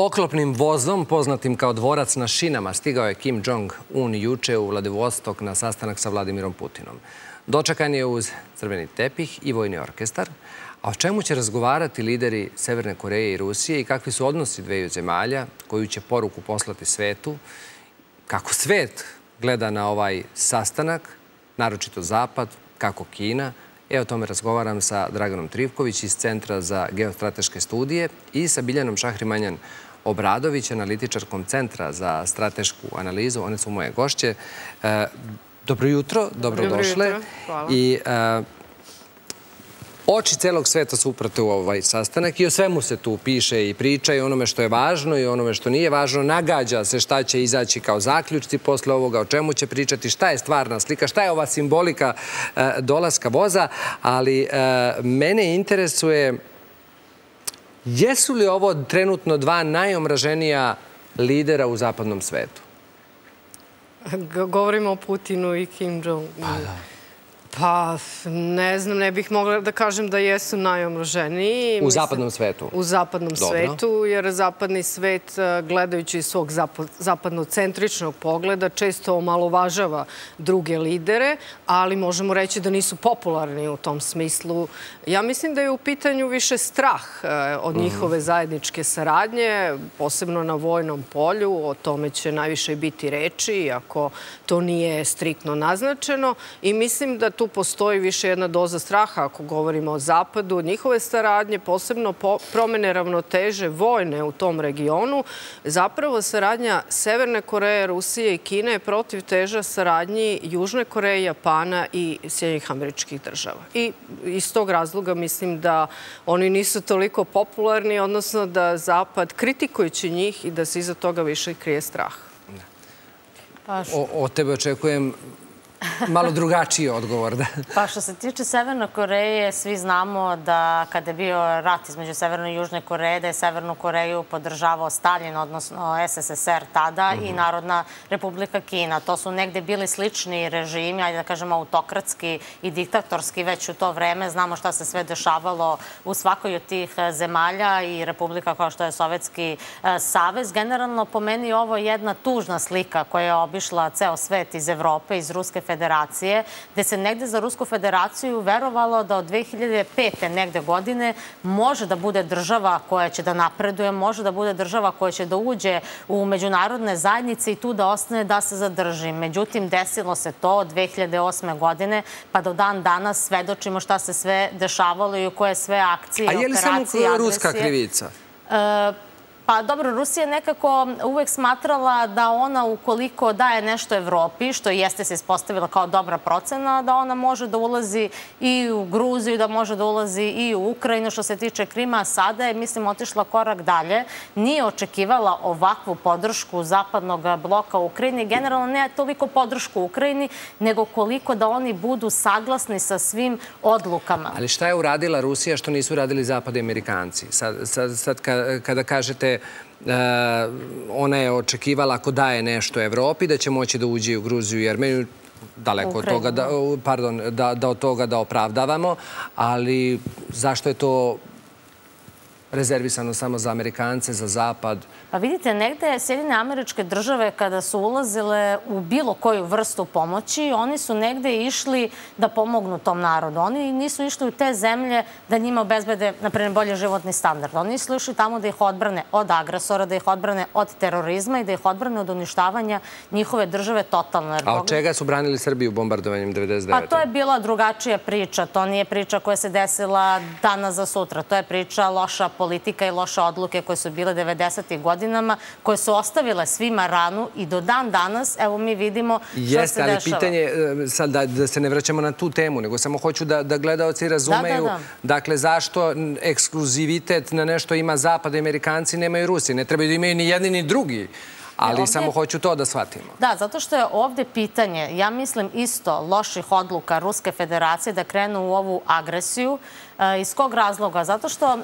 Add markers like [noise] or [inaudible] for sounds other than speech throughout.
Oklopnim vozom, poznatim kao dvorac na šinama, stigao je Kim Jong-un juče u Vladivostok na sastanak sa Vladimirom Putinom. Dočekan je uz crveni tepih i vojni orkestar. A o čemu će razgovarati lideri Severne Koreje i Rusije i kakvi su odnosi dveju zemalja, koju će poruku poslati svetu, kako svet gleda na ovaj sastanak, naročito Zapad, kako Kina, E, o tome razgovaram sa Draganom Trivković iz Centra za geostrateške studije i sa Biljanom Šahrimanjan Obradović, analitičarkom Centra za stratešku analizu. One su moje gošće. E, dobro jutro, dobrodošle. Dobro jutro, hvala. I e, Oči celog sveta su uprate u ovaj sastanak i o svemu se tu piše i priča i onome što je važno i onome što nije važno. Nagađa se šta će izaći kao zaključci posle ovoga, o čemu će pričati, šta je stvarna slika, šta je ova simbolika e, dolaska voza, ali e, mene interesuje jesu li ovo trenutno dva najomraženija lidera u zapadnom svetu? Govorimo o Putinu i Kim Jong-un. Pa da. Pa, ne znam, ne bih mogla da kažem da jesu najomroženiji. U zapadnom svetu? U zapadnom svetu, jer zapadni svet, e, gledajući iz svog zapadnocentričnog pogleda, često omalovažava druge lidere, ali možemo reći da nisu popularni u tom smislu. Ja mislim da je u pitanju više strah e, od Mhm. njihove zajedničke saradnje, posebno na vojnom polju. O tome će najviše biti reči, iako to nije striktno naznačeno. I mislim da tu postoji više jedna doza straha ako govorimo o Zapadu, njihove saradnje, posebno promene ravnoteže vojne u tom regionu. Zapravo saradnja Severne Koreje, Rusije i Kine je protiv teža saradnji Južne Koreje, Japana i Sjednjih američkih država. I iz tog razloga mislim da oni nisu toliko popularni, odnosno da Zapad kritikujući njih i da se iza toga više krije strah. O, tebe očekujem malo drugačiji odgovor. Da. Pa što se tiče Severne Koreje, svi znamo da kada je bio rat između Severne i Južne Koreje, da je Severnu Koreju podržavao Stalin, odnosno SSSR tada i Narodna Republika Kina. To su negde bili slični režimi, ajde da kažemo autokratski i diktatorski već u to vreme. Znamo šta se sve dešavalo u svakoj od tih zemalja i republika kao što je Sovjetski savez. Generalno, po meni ovo je jedna tužna slika koja je obišla ceo svet iz Evrope, iz Ruske federacije, gde se negde za Rusku federaciju verovalo da od 2005. negde godine može da bude država koja će da napreduje, može da bude država koja će da uđe u međunarodne zajednice i tu da ostane da se zadrži. Međutim, desilo se to od 2008. godine, pa do dan danas svedočimo šta se sve dešavalo i u koje sve akcije, A je li samo operacije, ruska agresije. krivica? E, Pa dobro, Rusija je nekako uvek smatrala da ona ukoliko daje nešto Evropi, što jeste se ispostavila kao dobra procena, da ona može da ulazi i u Gruziju, da može da ulazi i u Ukrajinu što se tiče Krima. Sada je, mislim, otišla korak dalje. Nije očekivala ovakvu podršku zapadnog bloka u Ukrajini. Generalno ne toliko podršku Ukrajini, nego koliko da oni budu saglasni sa svim odlukama. Ali šta je uradila Rusija što nisu uradili Zapad i Amerikanci? Sad, sad, sad ka- kada kažete e, ona je očekivala ako daje nešto Evropi da će moći da uđe u Gruziju i Armeniju daleko od toga da, pardon, da, da od toga da opravdavamo, ali zašto je to rezervisano samo za Amerikance, za Zapad? Pa vidite, negde Sjedine američke države kada su ulazile u bilo koju vrstu pomoći, oni su negde išli da pomognu tom narodu. Oni nisu išli u te zemlje da njima obezbede, na primjer, bolje životni standard. Oni su išli tamo da ih odbrane od agresora, da ih odbrane od terorizma i da ih odbrane od uništavanja njihove države totalno. A od čega su branili Srbiju bombardovanjem 99. Pa to je bila drugačija priča. To nije priča koja se desila danas za sutra. To je priča loša politika i loše odluke koje su bile 90. godinama, koje su ostavile svima ranu i do dan danas, evo mi vidimo što Jeste, se ali dešava. pitanje, e, sad da, da se ne vraćamo na tu temu, nego samo hoću da, da gledaoci razumeju, da. dakle, zašto ekskluzivitet na nešto ima Zapad Amerikanci, nemaju Rusi. Ne trebaju da imaju ni jedni ni drugi, ali ovdje- samo hoću to da shvatimo. Da, zato što je ovde pitanje, ja mislim isto, loših odluka Ruske federacije da krenu u ovu agresiju, Iz kog razloga? Zato što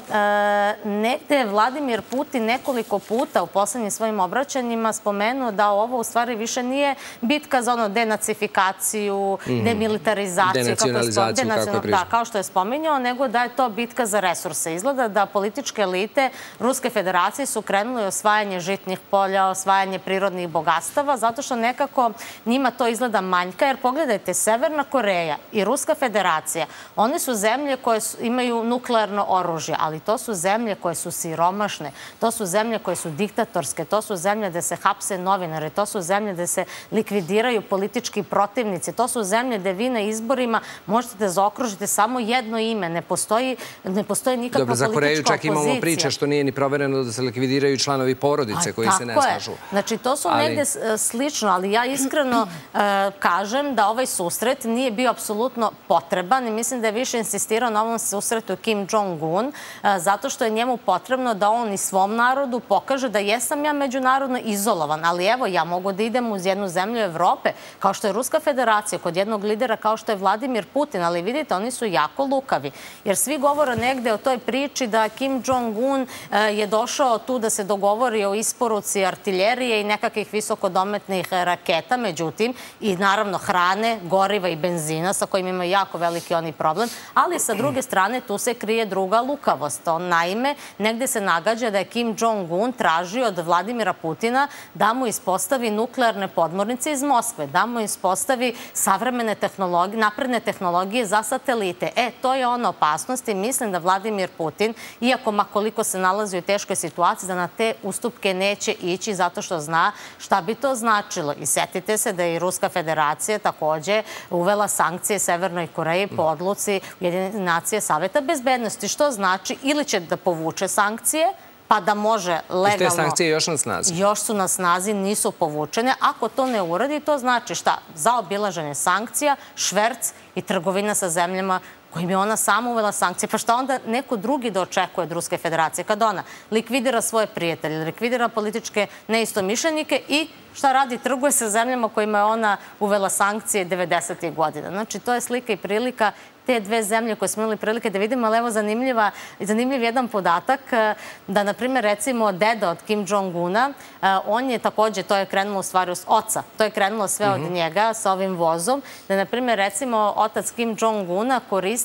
negde Vladimir Putin nekoliko puta u poslednjim svojim obraćanjima spomenuo da ovo u stvari više nije bitka za ono denacifikaciju, mhm. demilitarizaciju, denacionalizaciju, kako je. Da, kao što je spominjao, nego da je to bitka za resurse. Izgleda da političke elite Ruske federacije su krenule osvajanje žitnih polja, osvajanje prirodnih bogatstava, zato što nekako njima to izgleda manjka, jer pogledajte, Severna Koreja i Ruska federacija, one su zemlje koje imaju nuklearno oružje, ali to su zemlje koje su siromašne, to su zemlje koje su diktatorske, to su zemlje gde se hapse novinare, to su zemlje gde se likvidiraju politički protivnici, to su zemlje gde vi na izborima možete da zaokružite samo jedno ime, ne postoji, ne postoji nikakva Dobro, za Koreju čak imamo priče što nije ni provereno da se likvidiraju članovi porodice koji se ne slažu. Znači, to su negde e, slično, ali ja iskreno [clears throat] e, kažem da ovaj susret nije bio apsolutno potreban i mislim da je više insistirao na ovom susretu Kim Jong-un, e, zato što je njemu potrebno da on i svom narodu pokaže da jesam ja međunarodno izolovan, ali evo, ja mogu da idem uz jednu zemlju Evrope, kao što je Ruska federacija, kod jednog lidera kao što je Vladimir Putin, ali vidite, oni su jako lukavi, jer svi govore negde o toj priči da Kim Jong-un je došao tu da se dogovori o isporuci artiljerije i nekakvih visokodometnih raketa, međutim, i naravno hrane, goriva i benzina, sa kojim ima jako veliki oni problem, ali sa druge strane tu se krije druga lukavost. On, naime, negde se nagađa da je Kim Jong-un tražio od Vladimira Putina da mu ispostavi nuklearne podmornice iz Moskve, da mu ispostavi savremene tehnologije, napredne tehnologije za satelite. E, to je ona opasnost i mislim da Vladimir Putin, iako makoliko se nalazi u teškoj situaciji, da na te ustupke neće ići zato što zna šta bi to značilo. I setite se da je i Ruska federacija takođe uvela sankcije Severnoj Koreji po odluci Ujedinjene nacije Saveta bezbednosti, što znači ili će da povuče sankcije, pa da može legalno... te sankcije još na snazi? Još su na snazi, nisu povučene. Ako to ne uradi, to znači šta? Za obilaženje sankcija, šverc i trgovina sa zemljama kojim je ona sama uvela sankcije. Pa šta onda neko drugi da očekuje od Ruske federacije? Kad ona likvidira svoje prijatelje, likvidira političke neistomišljenike i šta radi? Trguje sa zemljama kojima je ona uvela sankcije 90. godina. Znači, to je slika i prilika te dve zemlje koje smo imali prilike da vidimo, ali evo zanimljiva, zanimljiv jedan podatak e, da, na primjer, recimo deda od Kim Jong-una, e, on je takođe, to je krenulo u stvari od oca, to je krenulo sve od mhm. njega sa ovim vozom, da, na primjer, recimo, otac Kim Jong-una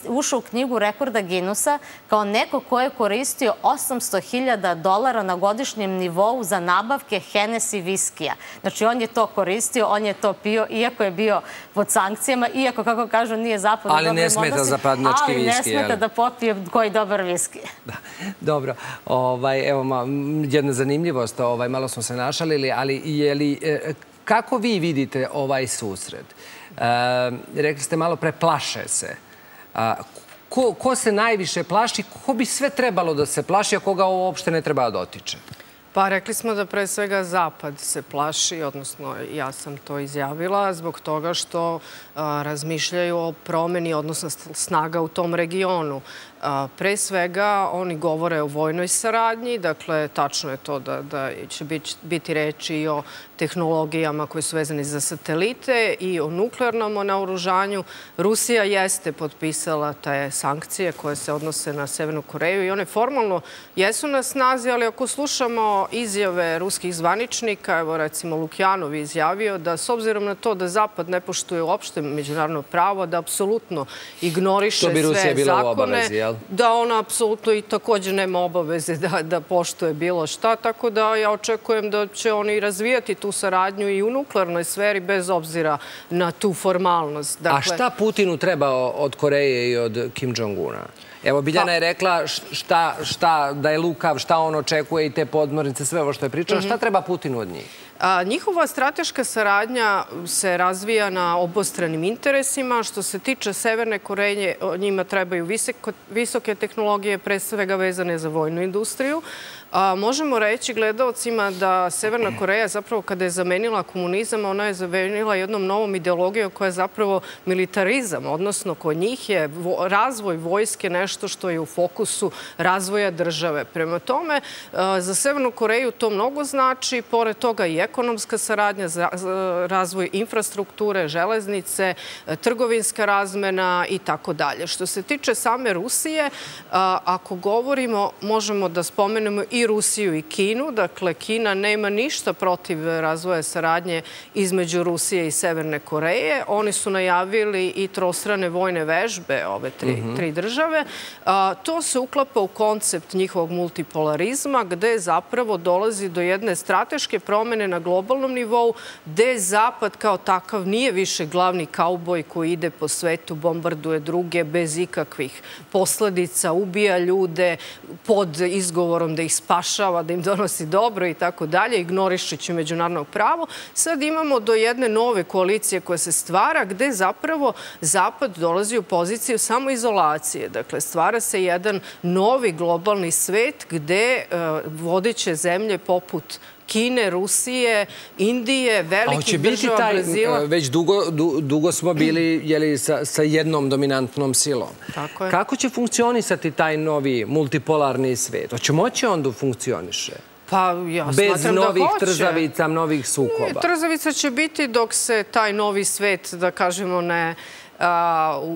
ušao u knjigu rekorda Guinnessa kao neko ko je koristio 800.000 dolara na godišnjem nivou za nabavke Hennessy viskija. Znači, on je to koristio, on je to pio, iako je bio pod sankcijama, iako, kako kažu, nije zapadno Ali ne smeta zapadnjački viski. Ali ne smeta da popije koji dobar viski. [laughs] Da, dobro. Ovaj, evo, jedna zanimljivost, ovaj, malo smo se našalili, ali je li, e, kako vi vidite ovaj susret? E, rekli ste malo pre, plaše se. ko, ko se najviše plaši? Ko bi sve trebalo da se plaši, a koga ovo uopšte ne treba da dotiče? Pa rekli smo da pre svega Zapad se plaši, odnosno ja sam to izjavila, zbog toga što razmišljaju o promeni, odnosno snaga u tom regionu. Pre svega, oni govore o vojnoj saradnji, dakle, tačno je to da, da će biti reči i o tehnologijama koje su vezane za satelite i o nuklearnom naoružanju. Rusija jeste potpisala te sankcije koje se odnose na Severnu Koreju i one formalno jesu na snazi, ali ako slušamo izjave ruskih zvaničnika, evo recimo Lukjanov je izjavio da s obzirom na to da Zapad ne poštuje uopšte međunarodno pravo, da apsolutno ignoriše sve zakone. Jel? Da ona apsolutno i takođe nema obaveze da, da poštuje bilo šta, tako da ja očekujem da će oni razvijati tu saradnju i u nuklearnoj sferi bez obzira na tu formalnost. Dakle, A šta Putinu treba od Koreje i od Kim Jong-una? Evo, Biljana pa- je rekla šta, šta, da je lukav, šta on očekuje i te podmornice, sve ovo što je pričala. Šta mhm. treba Putinu od njih? Njihova strateška saradnja se razvija na obostranim interesima. Što se tiče Severne Koreje, njima trebaju visoke tehnologije, pre svega vezane za vojnu industriju. možemo reći gledalcima da Severna Koreja zapravo kada je zamenila komunizam, ona je zamenila jednom novom ideologijom koja je zapravo militarizam, odnosno kod njih je razvoj vojske nešto što je u fokusu razvoja države. Prema tome, za Severnu Koreju to mnogo znači, pored toga i ekonomska saradnja, razvoj infrastrukture, železnice, trgovinska razmena i tako dalje. Što se tiče same Rusije, ako govorimo, možemo da spomenemo i Rusiju i Kinu. Dakle, Kina nema ništa protiv razvoja saradnje između Rusije i Severne Koreje. Oni su najavili i trostrane vojne vežbe ove tri, mhm. tri države. To se uklapa u koncept njihovog multipolarizma gde zapravo dolazi do jedne strateške promene na globalnom nivou gde Zapad kao takav nije više glavni kauboj koji ide po svetu, bombarduje druge bez ikakvih posledica, ubija ljude pod izgovorom da ih spašava, da im donosi dobro i tako dalje, ignorišući međunarodno pravo. Sad imamo do jedne nove koalicije koja se stvara gde zapravo Zapad dolazi u poziciju samoizolacije. Dakle, stvara se jedan novi globalni svet gde e, vodeće zemlje poput Kine, Rusije, Indije, velikih država taj, Brazila. E, već dugo, du, dugo smo bili jeli, sa, sa jednom dominantnom silom. Tako je. Kako će funkcionisati taj novi multipolarni svet? Hoće moći on da funkcioniše? Pa ja Bez novih da trzavica, novih sukoba. Trzavica će biti dok se taj novi svet, da kažemo, ne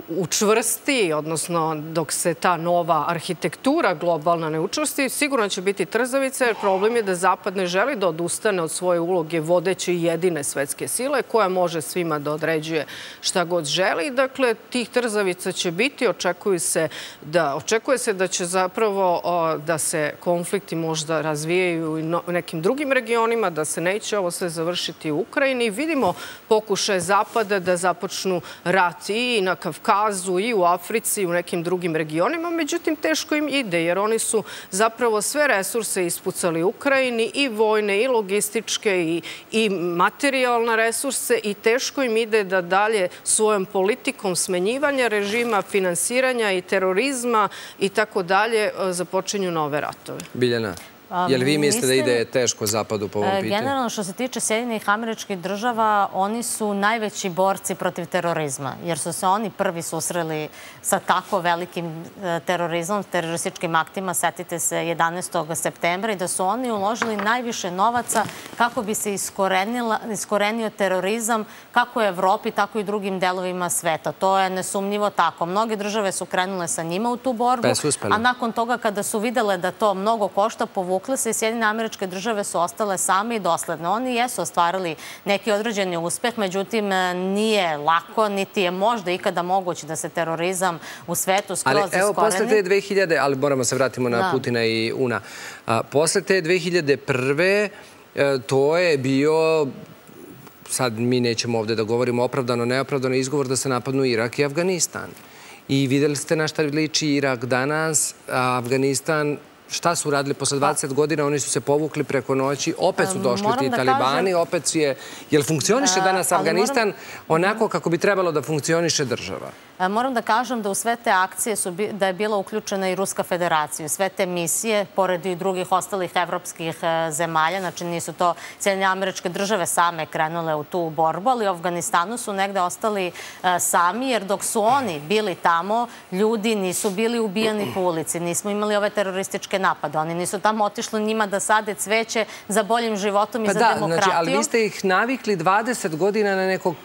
učvrsti, odnosno dok se ta nova arhitektura globalna ne učvrsti, sigurno će biti trzavice, jer problem je da Zapad ne želi da odustane od svoje uloge vodeće jedine svetske sile, koja može svima da određuje šta god želi. Dakle, tih trzavica će biti, očekuje se da, očekuje se da će zapravo da se konflikti možda razvijaju i u nekim drugim regionima, da se neće ovo sve završiti u Ukrajini. Vidimo pokušaje Zapada da započnu rat i na Kavkazu i u Africi i u nekim drugim regionima, međutim teško im ide jer oni su zapravo sve resurse ispucali Ukrajini i vojne i logističke i, i materijalne resurse i teško im ide da dalje svojom politikom smenjivanja režima, finansiranja i terorizma i tako dalje e, započinju nove ratove. Biljana. Je li vi mislite da ide teško zapadu po ovom e, pitanju? Generalno, što se tiče Sjedinih američkih država, oni su najveći borci protiv terorizma, jer su se oni prvi susreli sa tako velikim e, terorizmom, terorističkim aktima, setite se 11. septembra, i da su oni uložili najviše novaca kako bi se iskorenio terorizam kako u Evropi, tako i drugim delovima sveta. To je nesumnjivo tako. Mnoge države su krenule sa njima u tu borbu, pa a nakon toga kada su videle da to mnogo košta, povukli povukle se i Sjedine američke države su ostale same i dosledne. Oni jesu ostvarili neki određeni uspeh, međutim nije lako, niti je možda ikada moguće da se terorizam u svetu skroz iskoreni. Ali evo, posle te 2000, ali moramo se vratimo na da. Putina i Una. Posle te 2001. E, to je bio sad mi nećemo ovde da govorimo opravdano, neopravdano izgovor da se napadnu Irak i Afganistan. I videli ste na šta liči Irak danas, a Afganistan šta su radili posle 20 pa- godina, oni su se povukli preko noći, opet su došli ti da talibani, opet su je... Jel funkcioniše danas Afganistan onako kako bi trebalo da funkcioniše država? Moram da kažem da u sve te akcije su, da je bila uključena i Ruska federacija. Sve te misije, pored i drugih ostalih evropskih e, zemalja, znači nisu to cijeljne američke države same krenule u tu borbu, ali u Afganistanu su negde ostali e, sami, jer dok su oni bili tamo, ljudi nisu bili ubijani po ulici, nismo imali ove terorističke napade. Oni nisu tamo otišli njima da sade cveće za boljim životom i pa za da, demokratijom. Znači, ali vi ste ih navikli 20 godina na nekog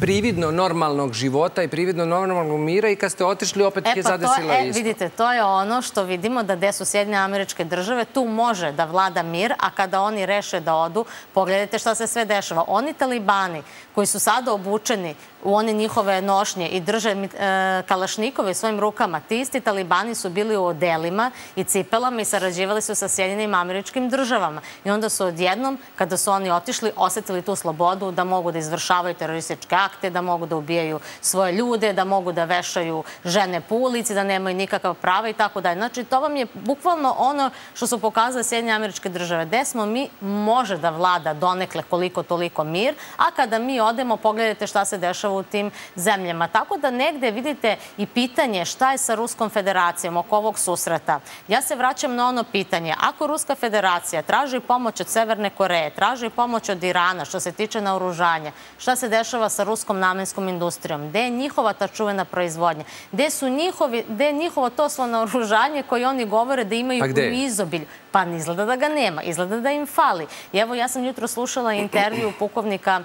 prividno normalnog života i prividno normalnog mira i kad ste otišli opet e, je pa zadesila to, e, Vidite, to je ono što vidimo da gde su Sjedinje američke države, tu može da vlada mir, a kada oni reše da odu, pogledajte šta se sve dešava. Oni talibani koji su sada obučeni u one njihove nošnje i drže e, kalašnikove svojim rukama, ti isti talibani su bili u odelima i cipelama i sarađivali su sa Sjedinim američkim državama. I onda su odjednom, kada su oni otišli, osetili tu slobodu da mogu da izvršavaju terorističke akte, da mogu da ubijaju svoje ljude, da mogu da vešaju žene po ulici, da nemaju nikakav prava i tako dalje. Znači, to vam je bukvalno ono što su pokazale Sjedinje američke države. Gde smo mi, može da vlada donekle koliko toliko mir, a kada mi odemo, pogledajte šta se dešava u tim zemljama. Tako da negde vidite i pitanje šta je sa Ruskom federacijom oko ovog susreta. Ja se vraćam na ono pitanje. Ako Ruska federacija traži pomoć od Severne Koreje, traži pomoć od Irana što se tiče naoružanja, šta se dešava sa Ruskom namenskom industrijom? Gde je njihova ta čuvena proizvodnja? Gde, su njihovi, gde je njihovo to svo naoružanje koje oni govore da imaju pa u izobilju? Pa izgleda da ga nema, izgleda da im fali. I evo, ja sam jutro slušala intervju pukovnika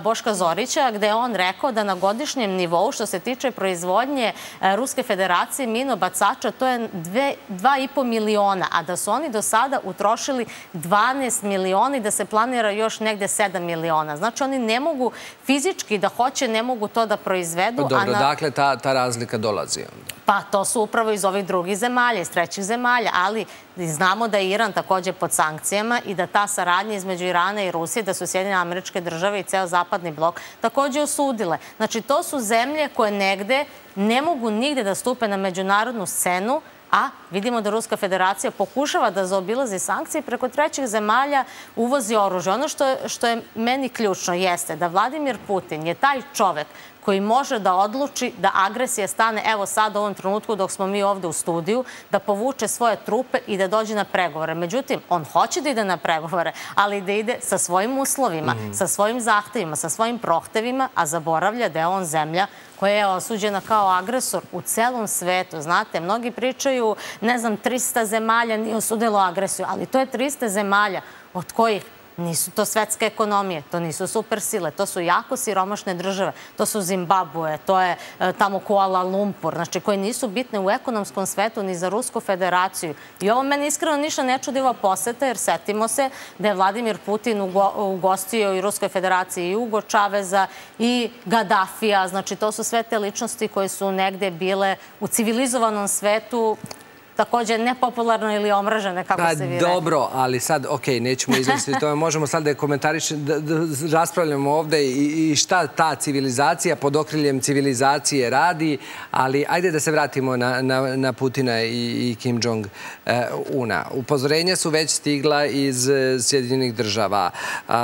Boška Zorića, gde je on rekao da na godišnjem nivou, što se tiče proizvodnje Ruske federacije minobacača, to je 2,5 miliona, a da su oni do sada utrošili 12 miliona i da se planira još negde 7 miliona. Znači, oni ne mogu fizički da hoće, ne mogu to da proizvedu. Pa dobro, dakle, ta, ta razlika dolazi onda? Pa to su upravo iz ovih drugih zemalja, iz trećih zemalja, ali znamo da je Iran takođe pod sankcijama i da ta saradnja između Irana i Rusije, da su Sjedine američke države i ceo zapadni blok takođe osudile. Znači, to su zemlje koje negde ne mogu nigde da stupe na međunarodnu scenu, a vidimo da Ruska federacija pokušava da zaobilazi sankcije preko trećih zemalja uvozi oružje. Ono što je, što je meni ključno jeste da Vladimir Putin je taj čovek koji može da odluči da agresija stane evo sad u ovom trenutku dok smo mi ovde u studiju, da povuče svoje trupe i da dođe na pregovore. Međutim, on hoće da ide na pregovore, ali da ide sa svojim uslovima, mm. sa svojim zahtevima, sa svojim prohtevima, a zaboravlja da je on zemlja koja je osuđena kao agresor u celom svetu. Znate, mnogi pričaju, ne znam, 300 zemalja nije osudilo agresiju, ali to je 300 zemalja od kojih Nisu to svetske ekonomije, to nisu supersile, to su jako siromašne države, to su Zimbabwe, to je e, tamo Kuala Lumpur, znači koje nisu bitne u ekonomskom svetu ni za Rusku federaciju. I ovo meni iskreno ništa ne čudi ova poseta, jer setimo se da je Vladimir Putin ugostio i Ruskoj federaciji i Ugo Čaveza i Gaddafija, znači to su sve te ličnosti koje su negde bile u civilizovanom svetu takođe nepopularno ili omražene, kako pa, se vi rekli. Dobro, ali sad, ok, nećemo izmisliti to, [laughs] možemo sad da je komentarišemo, da, da raspravljamo ovde i, i šta ta civilizacija pod okriljem civilizacije radi, ali ajde da se vratimo na, na, na Putina i, i Kim Jong-una. Upozorenja su već stigla iz e, Sjedinjenih država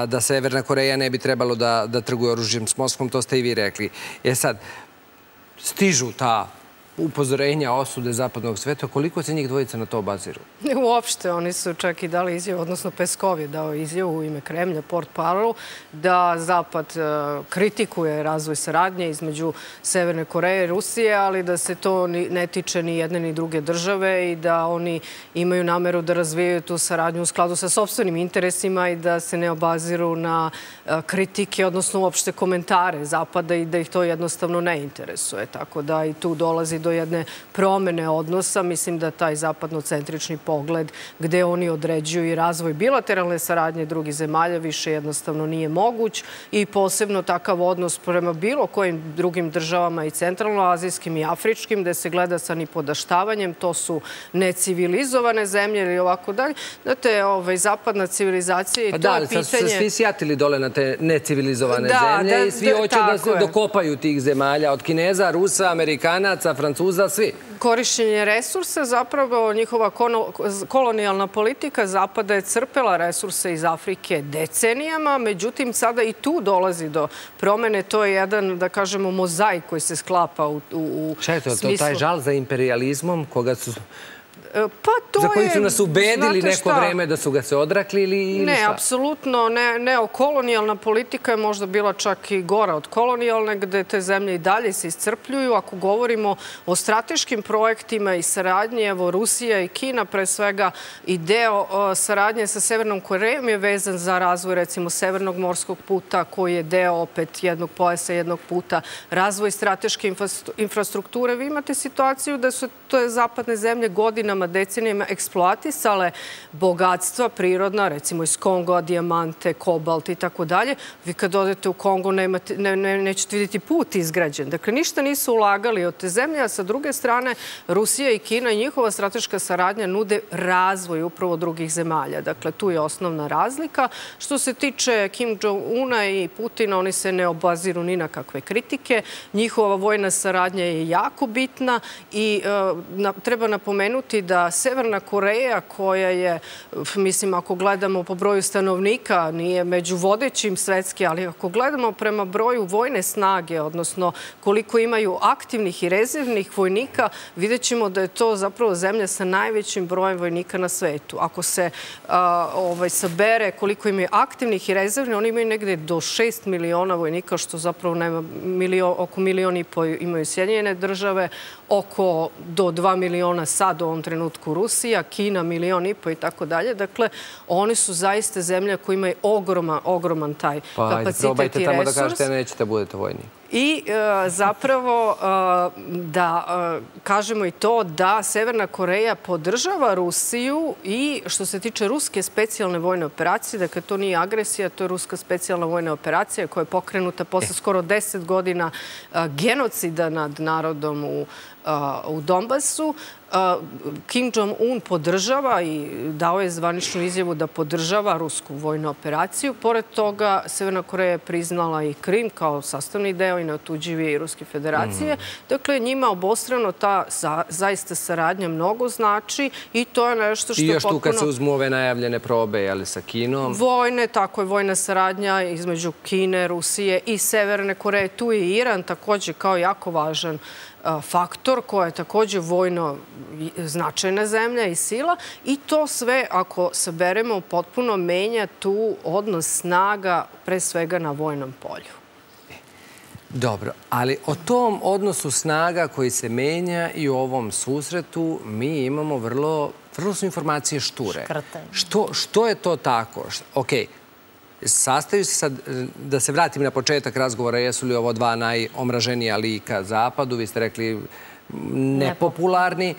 da Severna Koreja ne bi trebalo da, da trguje oružjem s Moskvom, to ste i vi rekli. Je sad, stižu ta upozorenja, osude zapadnog sveta, koliko se njih dvojica na to obaziru? Uopšte, oni su čak i dali izjavu, odnosno Peskov je dao izjavu u ime Kremlja, port parolu, da Zapad e, kritikuje razvoj saradnje između Severne Koreje i Rusije, ali da se to ne tiče ni jedne ni druge države i da oni imaju nameru da razvijaju tu saradnju u skladu sa sobstvenim interesima i da se ne obaziru na e, kritike, odnosno uopšte komentare Zapada i da ih to jednostavno ne interesuje. Tako da i tu dolazi do jedne promene odnosa. Mislim da taj zapadnocentrični pogled gde oni određuju i razvoj bilateralne saradnje drugih zemalja više jednostavno nije moguć i posebno takav odnos prema bilo kojim drugim državama i centralnoazijskim i afričkim gde se gleda sa nipodaštavanjem. To su necivilizovane zemlje ili ovako dalje. Znate, ovaj, zapadna civilizacija i pa to da, je pitanje... Da, sad su se svi sjatili dole na te necivilizovane da, zemlje da, i svi da, hoće da se dokopaju tih zemalja od Kineza, Rusa, Amerikanaca, Francuza Francuza, svi. Korišćenje resursa, zapravo njihova kolonijalna politika Zapada je crpela resurse iz Afrike decenijama, međutim sada i tu dolazi do promene. To je jedan, da kažemo, mozaik koji se sklapa u, u, Šta je to? To taj žal za imperializmom koga su Pa to Za koji su nas ubedili neko vreme da su ga se odrakli ili, ili ne, šta? Ne, apsolutno. Ne, neokolonijalna politika je možda bila čak i gora od kolonijalne, gde te zemlje i dalje se iscrpljuju. Ako govorimo o strateškim projektima i saradnji, evo Rusija i Kina pre svega i deo saradnje sa Severnom Korejom je vezan za razvoj recimo Severnog morskog puta koji je deo opet jednog pojasa, jednog puta, razvoj strateške infrastrukture. Vi imate situaciju da su to je zapadne zemlje godinama godinama, decenijama eksploatisale bogatstva prirodna, recimo iz Kongoa, dijamante, kobalt i tako dalje. Vi kad odete u Kongo nemate, ne, ne, nećete vidjeti put izgrađen. Dakle, ništa nisu ulagali od te zemlje, a sa druge strane Rusija i Kina i njihova strateška saradnja nude razvoj upravo drugih zemalja. Dakle, tu je osnovna razlika. Što se tiče Kim Jong-una i Putina, oni se ne obaziru ni na kakve kritike. Njihova vojna saradnja je jako bitna i na, treba napomenuti da da Severna Koreja koja je, mislim, ako gledamo po broju stanovnika, nije među vodećim svetski, ali ako gledamo prema broju vojne snage, odnosno koliko imaju aktivnih i rezervnih vojnika, vidjet ćemo da je to zapravo zemlja sa najvećim brojem vojnika na svetu. Ako se ovaj, sabere koliko imaju aktivnih i rezervnih, oni imaju negde do 6 miliona vojnika, što zapravo nema oko milion i po imaju Sjedinjene države, oko do 2 miliona sad u ovom trenutku Rusija, Kina milion i po i tako dalje. Dakle, oni su zaista zemlja koja imaju ogroman, ogroman taj pa, kapacitet i resurs. Pa probajte tamo da kažete nećete budete vojni. I e, zapravo e, da e, kažemo i to da Severna Koreja podržava Rusiju i što se tiče ruske specijalne vojne operacije, dakle to nije agresija, to je ruska specijalna vojna operacija koja je pokrenuta posle skoro deset godina genocida nad narodom u u Donbasu. Kim Jong-un podržava i dao je zvaničnu izjavu da podržava rusku vojnu operaciju. Pored toga, Severna Koreja je priznala i Krim kao sastavni deo i neotuđivije i Ruske federacije. Mm. Dakle, njima obostrano ta zaista saradnja mnogo znači i to je nešto što potpuno... I još tu kad se uzmu ove najavljene probe, jeli sa Kinom? Vojne, tako je vojna saradnja između Kine, Rusije i Severne Koreje. Tu je Iran takođe kao jako važan faktor koja je takođe vojno značajna zemlja i sila i to sve, ako saberemo, potpuno menja tu odnos snaga pre svega na vojnom polju. Dobro, ali o tom odnosu snaga koji se menja i u ovom susretu mi imamo vrlo, vrlo su informacije šture. Što, što je to tako? Okej, Sastaju se sad, da se vratim na početak razgovora, jesu li ovo dva najomraženija lika zapadu, vi ste rekli nepopularni.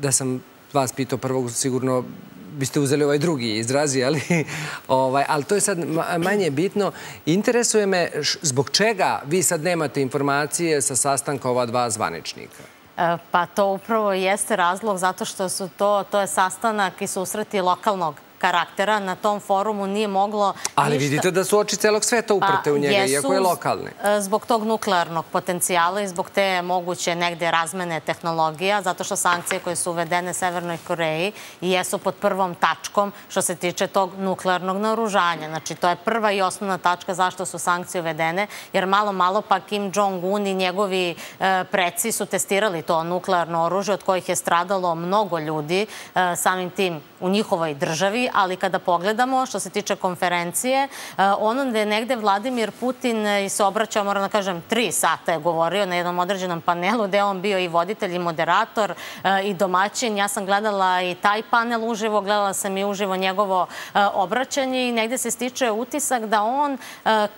Da sam vas pitao prvog, sigurno biste uzeli ovaj drugi izrazi, ali, [laughs] ovaj, ali to je sad manje bitno. Interesuje me zbog čega vi sad nemate informacije sa sastanka ova dva zvaničnika? E, pa to upravo jeste razlog zato što su to, to je sastanak i susreti lokalnog karaktera na tom forumu nije moglo Ali vidite da su oči celog sveta uprte u njega, pa iako je lokalni. E, zbog tog nuklearnog potencijala i zbog te moguće negde razmene tehnologija, zato što sankcije koje su uvedene Severnoj Koreji jesu pod prvom tačkom što se tiče tog nuklearnog naoružanja. Znači, to je prva i osnovna tačka zašto su sankcije uvedene, jer malo, malo pa Kim Jong-un i njegovi e, preci su testirali to nuklearno oružje od kojih je stradalo mnogo ljudi e, samim tim u njihovoj državi, ali kada pogledamo što se tiče konferencije, eh, ono gde je negde Vladimir Putin i se obraćao, moram da kažem, tri sata je govorio na jednom određenom panelu gde on bio i voditelj i moderator eh, i domaćin. Ja sam gledala i taj panel uživo, gledala sam i uživo njegovo obraćanje i negde se stiče utisak da on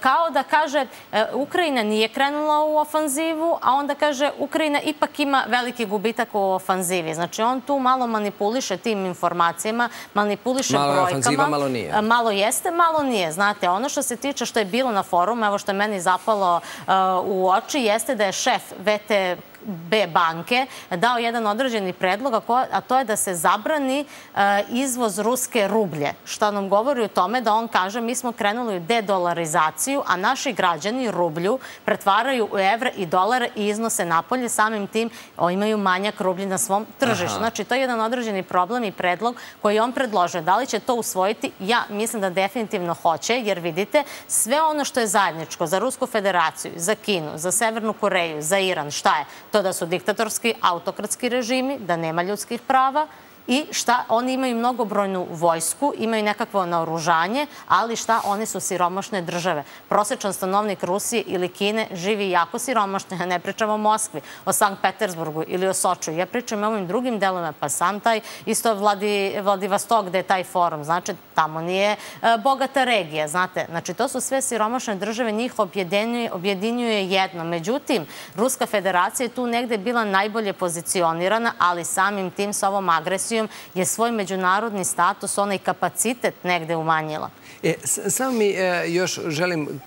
kao da kaže Ukrajina nije krenula u ofanzivu, a onda kaže Ukrajina ipak ima veliki gubitak u ofanzivi. Znači on tu malo manipuliše tim informacijama, manipuliše malo brojkama. Malo je ofanziva, malo nije. Malo jeste, malo nije. Znate, ono što se tiče što je bilo na forumu, evo što je meni zapalo uh, u oči, jeste da je šef VT B banke dao jedan određeni predlog, a to je da se zabrani e, izvoz ruske rublje. Što nam govori o tome da on kaže mi smo krenuli u dedolarizaciju, a naši građani rublju pretvaraju u evre i dolare i iznose napolje. Samim tim imaju manjak rublji na svom tržištu. Znači, to je jedan određeni problem i predlog koji on predlože. Da li će to usvojiti? Ja mislim da definitivno hoće, jer vidite, sve ono što je zajedničko za Rusku federaciju, za Kinu, za Severnu Koreju, za Iran, šta je? To da su diktatorski, autokratski režimi, da nema ljudskih prava, i šta, oni imaju mnogobrojnu vojsku, imaju nekakvo naoružanje, ali šta, oni su siromašne države. Prosečan stanovnik Rusije ili Kine živi jako siromašno, ja ne pričam o Moskvi, o Sankt Petersburgu ili o Soču, ja pričam o ovim drugim delovima, pa sam taj, isto Vladi, Vladivostok gde je taj forum, znači tamo nije e, bogata regija, znate, znači to su sve siromašne države, njih objedinjuje, objedinjuje jedno. Međutim, Ruska federacija je tu negde bila najbolje pozicionirana, ali samim tim sa ovom agresijom Rusijom je svoj međunarodni status, onaj kapacitet negde umanjila. E, samo mi e, još želim,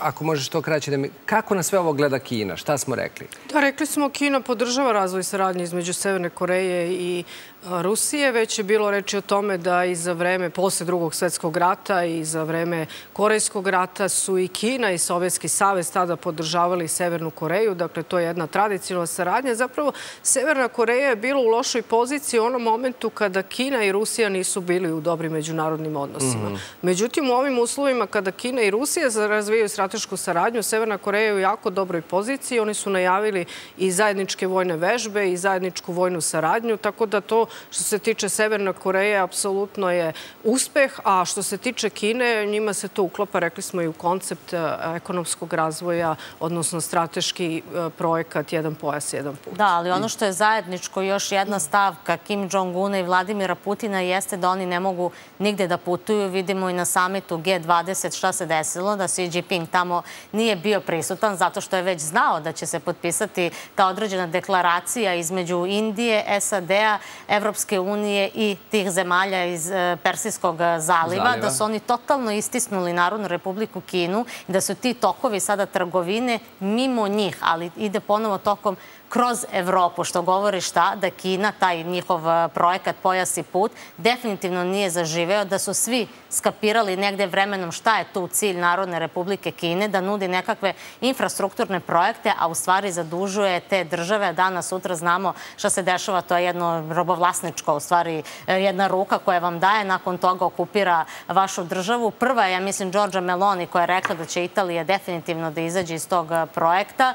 ako možeš to kraće da mi... Kako na sve ovo gleda Kina? Šta smo rekli? Da, rekli smo Kina podržava razvoj saradnje između Severne Koreje i Rusije, već je bilo reći o tome da i za vreme, posle drugog svetskog rata i za vreme Korejskog rata su i Kina i Sovjetski savez tada podržavali Severnu Koreju. Dakle, to je jedna tradicionalna saradnja. Zapravo, Severna Koreja je bila u lošoj poziciji u onom momentu kada Kina i Rusija nisu bili u dobrim međunarodnim odnosima. Mhm. Međutim, u ovim uslovima kada Kina i Rusija razvijaju stratešku saradnju, Severna Koreja je u jako dobroj poziciji. Oni su najavili i zajedničke vojne vežbe i zajedničku vojnu saradnju, tako da to što se tiče Severne Koreje apsolutno je uspeh, a što se tiče Kine, njima se to uklopa, rekli smo i u koncept e, ekonomskog razvoja, odnosno strateški e, projekat Jedan pojas, jedan put. Da, ali ono što je zajedničko, još jedna stavka Kim Jong-una i Vladimira Putina jeste da oni ne mogu nigde da putuju. Vidimo i na samitu G20 šta se desilo, da Xi Jinping tamo nije bio prisutan zato što je već znao da će se potpisati ta određena deklaracija između Indije, SAD-a, Evropske unije i tih zemalja iz e, Persijskog zaliva, da su oni totalno istisnuli Narodnu republiku Kinu i da su ti tokovi sada trgovine mimo njih, ali ide ponovo tokom kroz Evropu, što govori šta? Da Kina, taj njihov e, projekat Pojas i put, definitivno nije zaživeo, da su svi skapirali negde vremenom šta je tu cilj Narodne republike Kine, da nudi nekakve infrastrukturne projekte, a u stvari zadužuje te države. Danas, sutra znamo šta se dešava, to je jedno robovlasničko, u stvari e, jedna ruka koja vam daje, nakon toga okupira vašu državu. Prva je, ja mislim, Đorđa Meloni koja je rekla da će Italija definitivno da izađe iz tog e, projekta.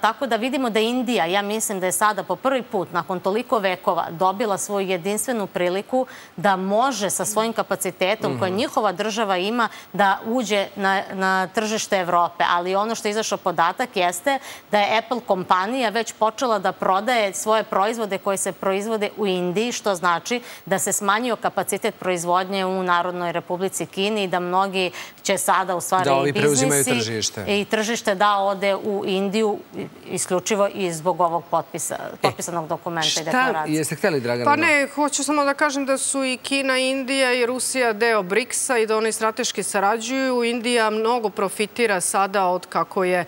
tako da vidimo da Indija ja mislim da je sada po prvi put nakon toliko vekova dobila svoju jedinstvenu priliku da može sa svojim kapacitetom koje njihova država ima da uđe na, na tržište Evrope. Ali ono što je izašao podatak jeste da je Apple kompanija već počela da prodaje svoje proizvode koje se proizvode u Indiji, što znači da se smanjio kapacitet proizvodnje u Narodnoj Republici Kini i da mnogi će sada u stvari da ovi preuzimaju tržište. i tržište da ode u Indiju isključivo i zbog zbog ovog potpisa, e, potpisanog dokumenta i deklaracije. Jeste htjeli, Dragana? Pa ne, hoću samo da kažem da su i Kina, Indija i Rusija deo BRICS-a i da oni strateški sarađuju. Indija mnogo profitira sada od kako je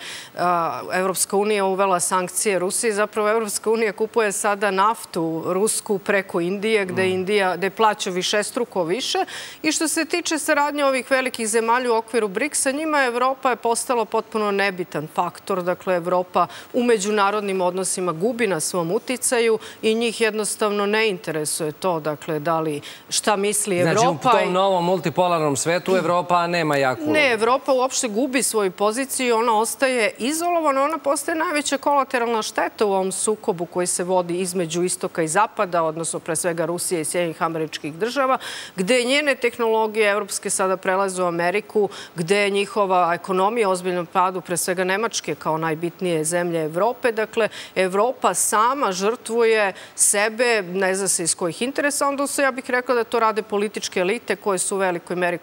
Evropska unija uvela sankcije Rusiji. Zapravo Evropska unija kupuje sada naftu rusku preko Indije, gde mm. Indija gde plaća više struko više. I što se tiče saradnje ovih velikih zemalja u okviru BRICS-a, njima Evropa je postala potpuno nebitan faktor. Dakle, Evropa u međunarodnim odnosima odnosima gubi na svom uticaju i njih jednostavno ne interesuje to, dakle, da li šta misli Evropa. Znači, u tom novom multipolarnom svetu Evropa nema jaku Ne, Evropa uopšte gubi svoju poziciju ona ostaje izolovana, ona postaje najveća kolateralna šteta u ovom sukobu koji se vodi između istoka i zapada, odnosno pre svega Rusije i Sjednjih američkih država, gde njene tehnologije evropske sada prelaze u Ameriku, gde njihova ekonomija ozbiljno padu, pre svega Nemačke kao najbitnije zemlje Evrope. Dakle, Evropa sama žrtvuje sebe, ne zna se iz kojih interesa, onda se ja bih rekla da to rade političke elite koje su u velikoj meri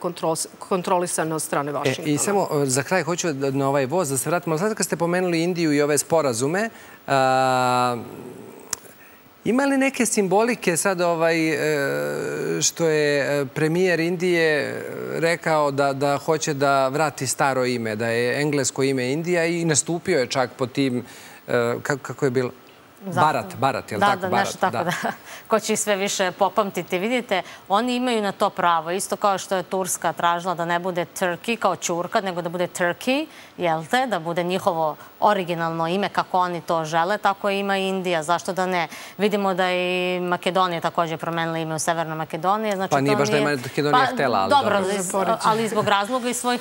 kontrolisane od strane Vašingtona. E, I samo e, za kraj hoću da, na ovaj voz da se vratimo. Sad kad ste pomenuli Indiju i ove sporazume, Ima li neke simbolike sad ovaj, e, što je premijer Indije rekao da, da hoće da vrati staro ime, da je englesko ime Indija i nastupio je čak po tim E, kako je bilo? Barat, Barat, je li da, tako? Da, nešto tako, da. [laughs] Ko će ih sve više popamtiti. Vidite, oni imaju na to pravo. Isto kao što je Turska tražila da ne bude Turkey kao Čurka, nego da bude Turkey, jel te? Da bude njihovo originalno ime kako oni to žele, tako ima i Indija. Zašto da ne? Vidimo da i Makedonija takođe promenila ime u Severnoj Makedoniji. Znači, pa nije baš da je Makedonija pa, htela, ali dobro. Dobro, ali zbog razloga i svojih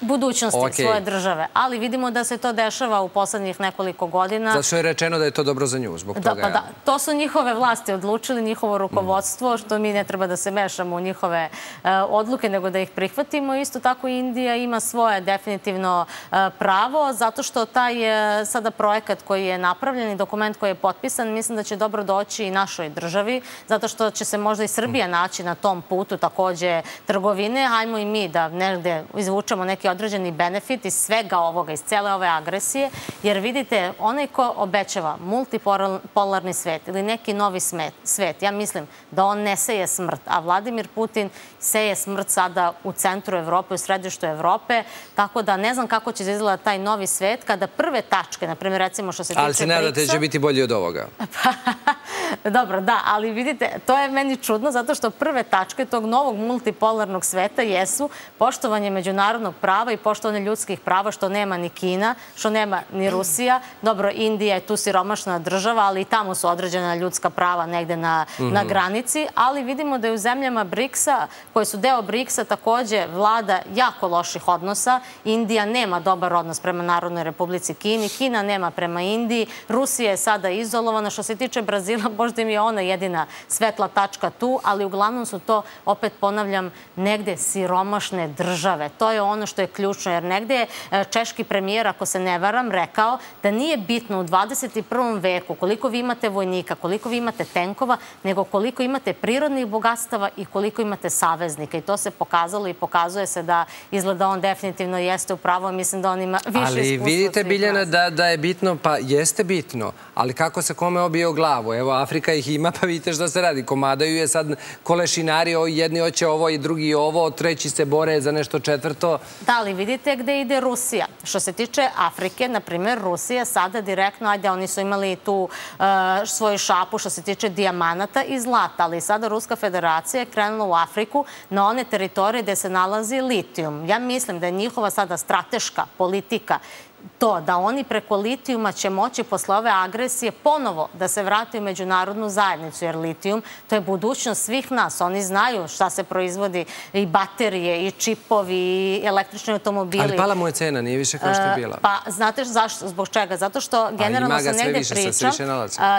budućnosti okay. svoje države. Ali vidimo da se to dešava u poslednjih nekoliko godina. Zato što je rečeno da je to dobro za nju, zbog da, toga. Pa da, to su njihove vlasti odlučili, njihovo rukovodstvo, što mi ne treba da se mešamo u njihove uh, odluke, nego da ih prihvatimo. Isto tako Indija ima svoje definitivno uh, pravo, zato što taj uh, sada projekat koji je napravljen i dokument koji je potpisan, mislim da će dobro doći i našoj državi, zato što će se možda i Srbija naći na tom putu takođe trgovine. Hajmo i mi da negde izvučemo neke neki određeni benefit iz svega ovoga, iz cele ove agresije, jer vidite, onaj ko obećava multipolarni svet ili neki novi svet, ja mislim da on ne seje smrt, a Vladimir Putin seje smrt sada u centru Evrope, u središtu Evrope, tako da ne znam kako će izgledati taj novi svet kada prve tačke, na primjer recimo što se tiče Ali se nadate će biti bolji od ovoga? [laughs] Dobro, da, ali vidite, to je meni čudno zato što prve tačke tog novog multipolarnog sveta jesu poštovanje međunarodnog prava i poštovanje ljudskih prava, što nema ni Kina, što nema ni Rusija. Dobro, Indija je tu siromašna država, ali i tamo su određena ljudska prava negde na, na mhm. granici, ali vidimo da je u zemljama BRICS-a, koje su deo BRICS-a, takođe vlada jako loših odnosa. Indija nema dobar odnos prema Narodnoj republici Kini, Kina nema prema Indiji, Rusija je sada izolovana. Što se tiče Brazila, [laughs] možda im je ona jedina svetla tačka tu, ali uglavnom su to, opet ponavljam, negde siromašne države. To je ono što je ključno, jer negde je češki premijer, ako se ne varam, rekao da nije bitno u 21. veku koliko vi imate vojnika, koliko vi imate tenkova, nego koliko imate prirodnih bogatstava i koliko imate saveznika. I to se pokazalo i pokazuje se da izgleda on definitivno jeste u pravu. Mislim da on ima više iskustva. Ali vidite, Biljana, da, da je bitno, pa jeste bitno, ali kako se kome obije o glavu? Evo, Afrika ih ima, [laughs] pa vidite šta se radi. Komadaju je sad kolešinari, jedni hoće ovo i drugi ovo, treći se bore za nešto četvrto. Da, ali vidite gde ide Rusija. Što se tiče Afrike, na primjer, Rusija sada direktno, ajde, oni su imali tu uh, svoju šapu što se tiče dijamanata i zlata, ali sada Ruska federacija je krenula u Afriku na one teritorije gde se nalazi litijum. Ja mislim da je njihova sada strateška politika to da oni preko litijuma će moći posle ove agresije ponovo da se vrati u međunarodnu zajednicu, jer litijum to je budućnost svih nas. Oni znaju šta se proizvodi i baterije, i čipovi, i električni automobili. Ali pala mu je cena, nije više kao što je bila. Pa, znate zašto, zbog čega? Zato što generalno se negde priča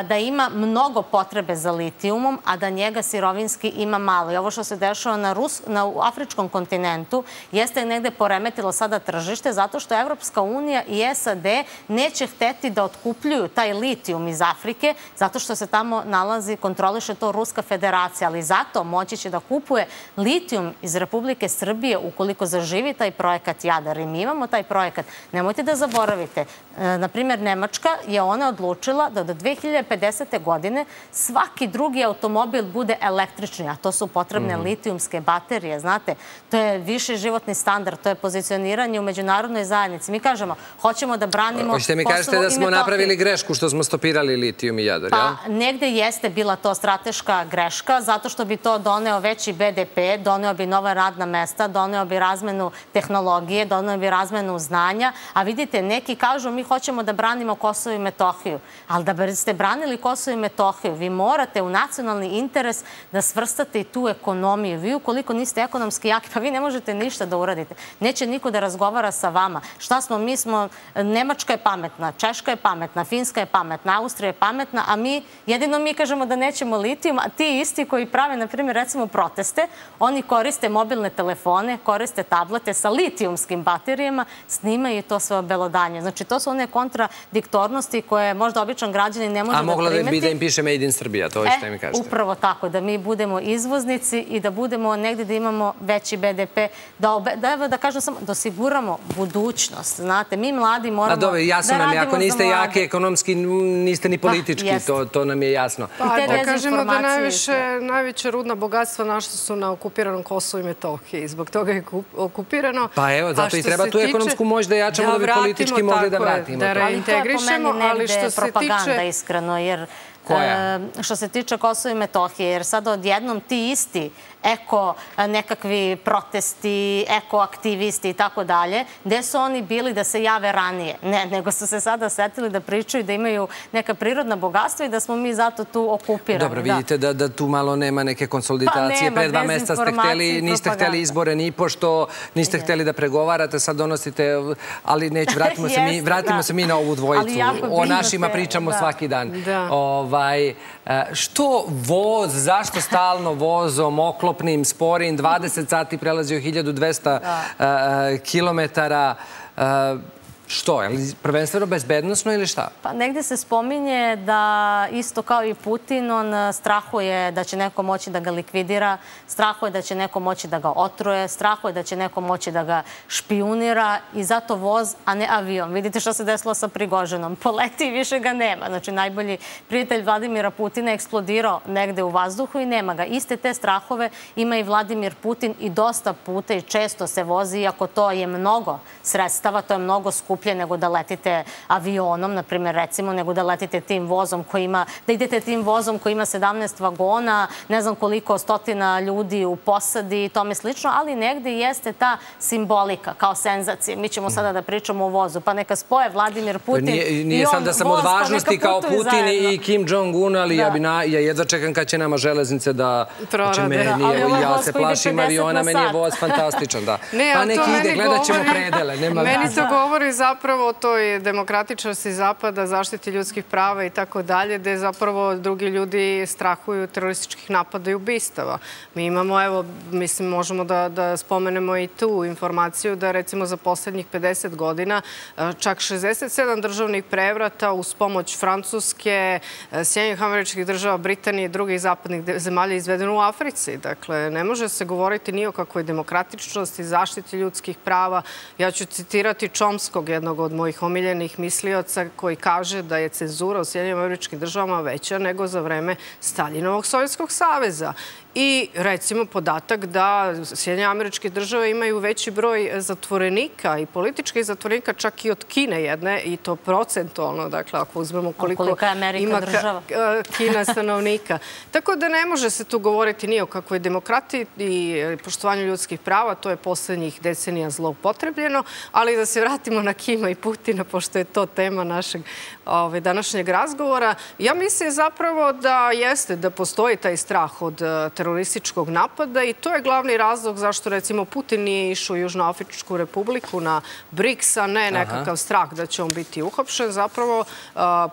da ima mnogo potrebe za litijumom, a da njega sirovinski ima malo. I ovo što se dešava na, Rus, na afričkom kontinentu jeste negde poremetilo sada tržište, zato što Evropska unija i i SAD neće hteti da otkupljuju taj litijum iz Afrike, zato što se tamo nalazi, kontroliše to Ruska federacija, ali zato moći će da kupuje litijum iz Republike Srbije ukoliko zaživi taj projekat Jadar. I mi imamo taj projekat. Nemojte da zaboravite. E, Naprimjer, Nemačka je ona odlučila da do 2050. godine svaki drugi automobil bude električni, a to su potrebne mm. litijumske baterije. Znate, to je više životni standard, to je pozicioniranje u međunarodnoj zajednici. Mi kažemo, hoćemo da branimo Hoćete mi kažete da smo napravili grešku što smo stopirali litijum i jadar, ja? Pa, negde jeste bila to strateška greška, zato što bi to doneo veći BDP, doneo bi nova radna mesta, doneo bi razmenu tehnologije, doneo bi razmenu znanja, a vidite, neki kažu mi hoćemo da branimo Kosovo i Metohiju, ali da biste branili Kosovo i Metohiju, vi morate u nacionalni interes da svrstate i tu ekonomiju. Vi ukoliko niste ekonomski jaki, pa vi ne možete ništa da uradite. Neće niko da razgovara sa vama. Šta smo? Mi smo Nemačka je pametna, Češka je pametna, Finska je pametna, Austrija je pametna, a mi, jedino mi kažemo da nećemo litijum, a ti isti koji prave, na primjer, recimo proteste, oni koriste mobilne telefone, koriste tablete sa litijumskim baterijama, snimaju to sve obelodanje. Znači, to su one kontradiktornosti koje možda običan građanin ne može da primeti. A mogla bi da im piše Made in Srbija, to je što mi kažete. Upravo tako, da mi budemo izvoznici i da budemo negde da imamo veći BDP, da, da, da kažem samo, da osiguramo budućnost. Znate, mi mladi moramo da dobro, jasno nam je, ako niste jaki ekonomski, niste ni pa, politički, to, to nam je jasno. Pa, da kažemo da najviše, najveće rudna bogatstva naša su na okupiranom Kosovu i Metohiji. Zbog toga je okupirano. Pa evo, zato i treba tu ekonomsku moć da jačamo da bi politički mogli da vratimo. Da reintegrišemo, ali što se tiče... propaganda, iskreno, jer Koja? što se tiče Kosova i Metohije, jer sad odjednom ti isti eko nekakvi protesti, eko aktivisti i tako dalje, gde su oni bili da se jave ranije? Ne, nego su se sada setili da pričaju da imaju neka prirodna bogatstva i da smo mi zato tu okupirani. Dobro, vidite da, da tu malo nema neke konsolidacije. Pa Pre dva mesta ste hteli, niste hteli izbore ni pošto, niste hteli da pregovarate, sad donosite, ali neću, [laughs] vratimo, se, mi, vratimo se mi na ovu dvojicu. O našima pričamo svaki dan. Ovaj, što voz, zašto stalno vozom, oklop oklopnim, sporim, 20 sati prelazio 1200 kilometara. Što? Prvenstveno bezbednostno ili šta? Pa negde se spominje da isto kao i Putin, on e, strahuje da će neko moći da ga likvidira, strahuje da će neko moći da ga otruje, strahuje da će neko moći da ga špionira i zato voz, a ne avion. Vidite što se desilo sa Prigoženom. [laughs] Poleti i više ga nema. Znači, najbolji prijatelj Vladimira Putina je eksplodirao negde u vazduhu i nema ga. Iste te strahove ima i Vladimir Putin i dosta puta i često se vozi, iako to je mnogo sredstava, to je mnogo skuplje nego da letite avionom, na primjer, recimo, nego da letite tim vozom koji ima, da idete tim vozom koji ima 17 vagona, ne znam koliko stotina ljudi u posadi i tome slično, ali negde jeste ta simbolika kao senzacija. Mi ćemo sada da pričamo o vozu, pa neka spoje Vladimir Putin nije, nije sam da sam od pa važnosti kao Putin zajedno. i Kim Jong-un, ali da. ja, bi na, ja jedva čekam kad će nama železnice da... Prorade. Znači, meni, da, ja se plašim aviona, meni je voz fantastičan, da. [laughs] Ne, pa neki ide, gledat ćemo predele, nema [laughs] Meni to govori zapravo o toj demokratičnosti Zapada, zaštiti ljudskih prava i tako dalje, gde zapravo drugi ljudi strahuju terorističkih napada i ubistava. Mi imamo, evo, mislim, možemo da, da spomenemo i tu informaciju da recimo za poslednjih 50 godina e, čak 67 državnih prevrata uz pomoć Francuske, e, Sjednjih američkih država, Britanije i drugih zapadnih zemalja izvedeno u Africi. Dakle, ne može se govoriti ni o kakvoj demokratičnosti, zaštiti ljudskih prava. Ja ću citirati Čomskog, jednog od mojih omiljenih mislioca, koji kaže da je cenzura u Sjedinjim američkim državama veća nego za vreme Staljinovog Sovjetskog saveza i recimo podatak da Sjedinje američke države imaju veći broj zatvorenika i političkih zatvorenika čak i od Kine jedne i to procentualno, dakle ako uzmemo koliko, ima država. Kina stanovnika. [laughs] Tako da ne može se tu govoriti ni o kakvoj demokratiji i poštovanju ljudskih prava, to je poslednjih decenija zloupotrebljeno, ali da se vratimo na Kima i Putina, pošto je to tema našeg ove, ovaj, današnjeg razgovora. Ja mislim zapravo da jeste, da postoji taj strah od terorizacije terorističkog napada i to je glavni razlog zašto recimo Putin nije išao u Južnoafričku republiku na BRICS, a ne nekakav strah da će on biti uhapšen. Zapravo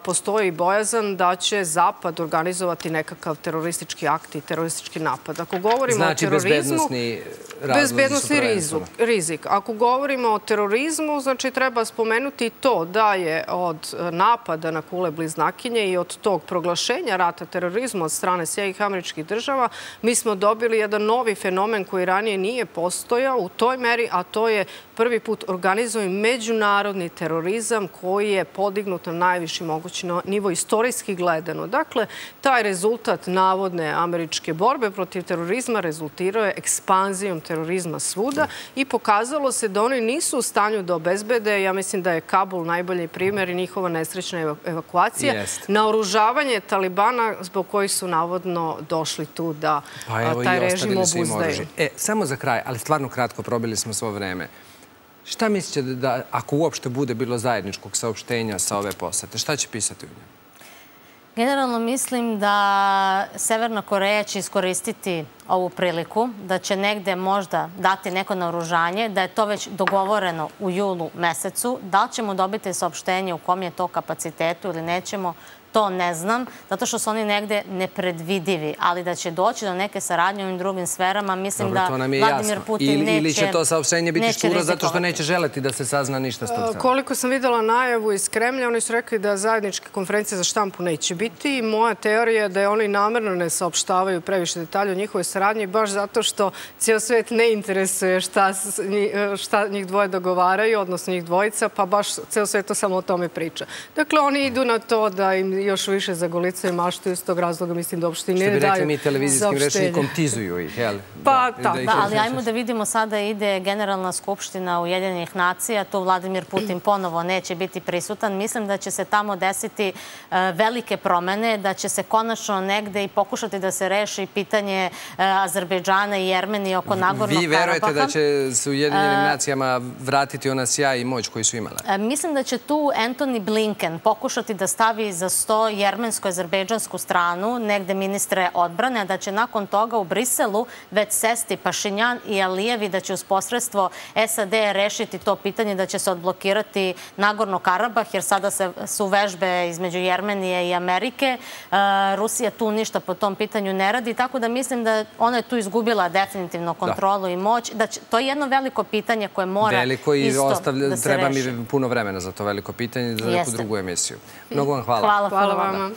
postoji bojazan da će Zapad organizovati nekakav teroristički akt i teroristički napad. Ako govorimo znači, o terorizmu... Znači bezbednostni rizik. Ako govorimo o terorizmu, znači treba spomenuti to da je od napada na kule bliznakinje i od tog proglašenja rata terorizma od strane Sjejih američkih država mi smo dobili jedan novi fenomen koji ranije nije postojao u toj meri, a to je prvi put organizovan međunarodni terorizam koji je podignut na najviši mogući nivo istorijski gledano. Dakle, taj rezultat navodne američke borbe protiv terorizma rezultirao je ekspanzijom terorizma svuda i pokazalo se da oni nisu u stanju da obezbede, ja mislim da je Kabul najbolji primjer i njihova nesrećna evakuacija, naoružavanje Talibana zbog kojih su navodno došli tu da pa evo, taj režim obuzdaju. E, samo za kraj, ali stvarno kratko, probili smo svo vreme. Šta mislite da, ako uopšte bude bilo zajedničkog saopštenja sa ove posete, šta će pisati u njemu? Generalno mislim da Severna Koreja će iskoristiti ovu priliku, da će negde možda dati neko naoružanje, da je to već dogovoreno u julu mesecu. Da li ćemo dobiti saopštenje u kom je to kapacitetu ili nećemo, To ne znam, zato što su oni negde nepredvidivi, ali da će doći do neke saradnje u ovim drugim sferama, mislim da Vladimir Putin neće... Ili će to saopštenje biti štura zato što neće želeti da se sazna ništa s tog Koliko sam videla najavu iz Kremlja, oni su rekli da zajedničke konferencije za štampu neće biti. I moja teorija je da je oni namerno ne saopštavaju previše detalje o njihovoj saradnji, baš zato što cijel svet ne interesuje šta, šta njih dvoje dogovaraju, odnosno njih dvojica, pa baš cijel svet to samo o tome priča. Dakle, oni idu na to da im još više zagolicaju maštu iz tog razloga, mislim da uopšte ne daju Što bi rekli mi televizijskim rečnikom, tizuju ih, jel? Pa, da. Da, da ali ajmo da vidimo sada ide Generalna skupština Ujedinjenih nacija, tu Vladimir Putin ponovo neće biti prisutan. Mislim da će se tamo desiti e, velike promene, da će se konačno negde i pokušati da se reši pitanje e, Azerbejdžana i Jermenije oko Nagornog Karabaha. Vi verujete da će se Ujedinjenim e, nacijama vratiti ona sjaj i moć koju su imale? Mislim da će tu Anthony Blinken pokušati da stavi za sto to jermensko-azerbejdžansku stranu, negde ministre odbrane, da će nakon toga u Briselu već sesti Pašinjan i Alijevi, da će uz posredstvo SAD rešiti to pitanje, da će se odblokirati Nagorno Karabah, jer sada su vežbe između Jermenije i Amerike. Rusija tu ništa po tom pitanju ne radi, tako da mislim da ona je tu izgubila definitivno kontrolu i moć. Da to je jedno veliko pitanje koje mora veliko i isto ostavlja, da se treba reši. mi puno vremena za to veliko pitanje za neku Jeste. drugu emisiju. Mnogo vam hvala. Hvala, Hvala hvala vama.